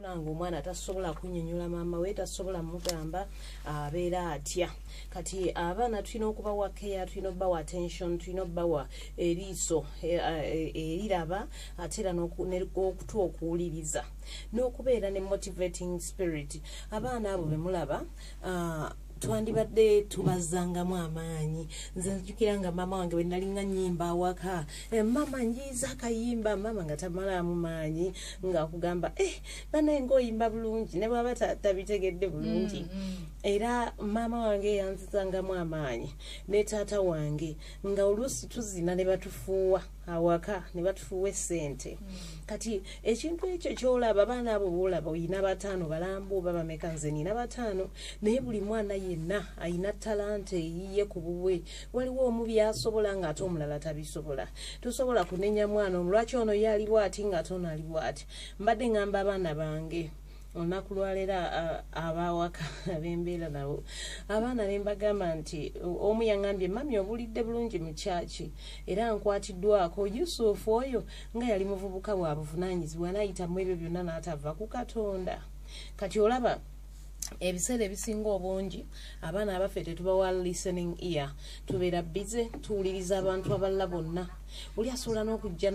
kulanga omwana tasobola kunyonyola maama we tasobola mugamba abeera atya. Kati abaana tulina okubawa keya tulina okubawa attention tulina okubawa eriiso e- e- eriraba ate era okutu okuwuliriza. N'okubeera ne motivating spirit. Abaana abo bemulaba twandibadde tubazangamu amaanyi. Nze njukira nga maama wange bwe nalinga nyimba awaka. "Eh, mama njiza akayimba. Mama nga tamalamu maanyi ngaakugamba eh banaye ngaoyimba bulungi. Ne bwaba ta- tabitegedde bulungi era maama wange yanzizangamu amaanyi ne taata wange nga oluusi tuzina ne batufuuwa awaka ne batufuuwa essente. Kati ekintu ekyo kyolaba abaana abo boolaba oyina bataano balambu oba bameka nze nina bataano naye buli mwana yenna ayina talanta eyiye ku bubwe. Waliwo omu byasobola ng'ate omulala tabisobola. Tosobola kunenya mwana omu lwaki ono ye ali bwati ng'ate ono ali bwati? Mbadde ngamba abaana bange olunaku lwaleero abawaka abembeera nabo. Abaana ne mbagamba nti omu yaŋambye mami obulidde bulungi mu kyaki? Era nkwatiddwako yusufu oyo nga yali muvubuka bwa buvunanyizibwa nayitamu ebyo byonna n'atava ku katonda. Kati olaba ebiseera ebisinga obungi abaana abaffe tetubawa listening ear. Tubeera bize tuwuliriza abantu abalala bonna. Oli asobola n'okujja